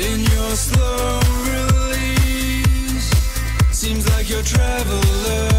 In your slow release. Seems like you're traveling.